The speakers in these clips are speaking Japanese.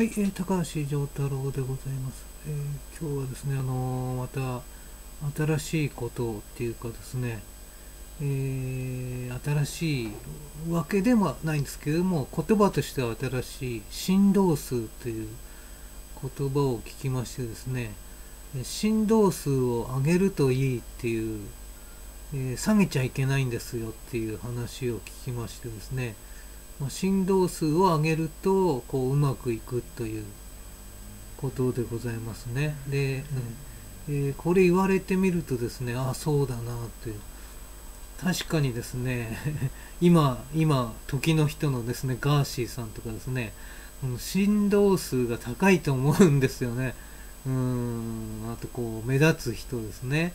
はい、えー、高橋丈太郎でございます。えー今日はですね、あのーまた新しいことっていうかですね、えー新しいわけでもないんですけれども、言葉としては新しい振動数という言葉を聞きましてですね、振動数を上げるといいっていう、え下げちゃいけないんですよっていう話を聞きましてですね、振動数を上げるとこううまくいくということでございますね。で、うんえーこれ言われてみるとですね、あそうだなという。確かにですね、今、今、時の人のですね、ガーシーさんとかですね、振動数が高いと思うんですよね。うーん、あとこう、目立つ人ですね。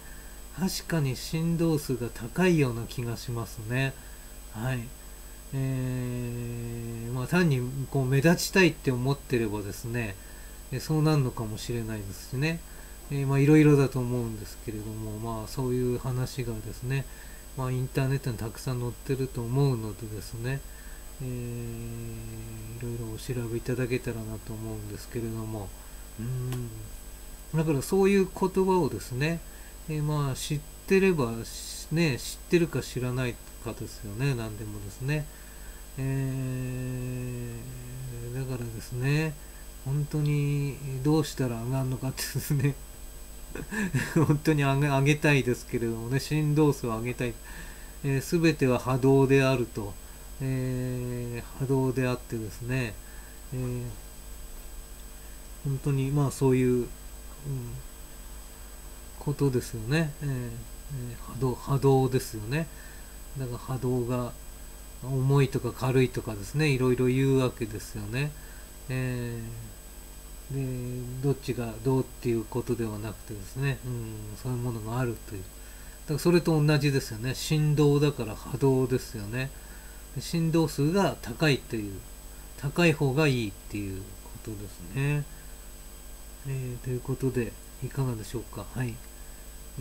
確かに振動数が高いような気がしますね。はい。えーまあ、単にこう目立ちたいって思ってればですね、えそうなるのかもしれないですしね、えーまあいろいろだと思うんですけれども、まあそういう話がですね、まあインターネットにたくさん載ってると思うのでですね、えーいろいろお調べいただけたらなと思うんですけれども、うん、だからそういう言葉をですね、えーまあ知ってれば、ね、知ってるか知らないかですよね、何でもですね。えーだからですね、本当にどうしたら上がるのかってですね、本当に上げ上げたいですけれどもね、振動数を上げたい。えー、全ては波動であると、えー波動であってですね、えー本当にまあそういう、うん、ことですよね、ええ波動波動ですよね。だから波動が重いとか軽いとかですね。いろいろ言うわけですよね、えーでどっちがどうっていうことではなくてですね、うん、そういうものがあるという。だからそれと同じですよね。振動だから波動ですよね。振動数が高いという。高い方がいいっていうことですね、えーということでいかがでしょうか。はい、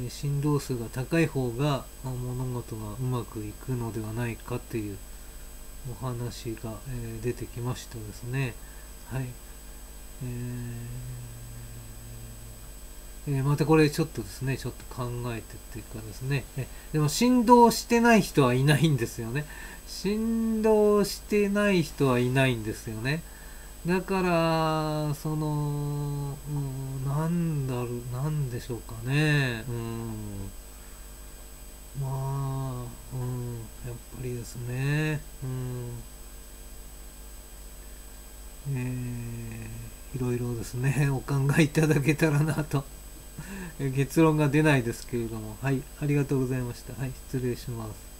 振動数が高い方が物事がうまくいくのではないかというお話が、えー出てきましたですねはいえーえーまたこれちょっとですね、ちょっと考えてっていうかですね、えでも振動してない人はいないんですよね。振動してない人はいないんですよね。だから、その、うん、なんだろう、なんでしょうかね。うん。まあ、りですね。うん。えー、いろいろですね、お考えいただけたらなと。結論が出ないですけれども、はい、ありがとうございました。はい、失礼します。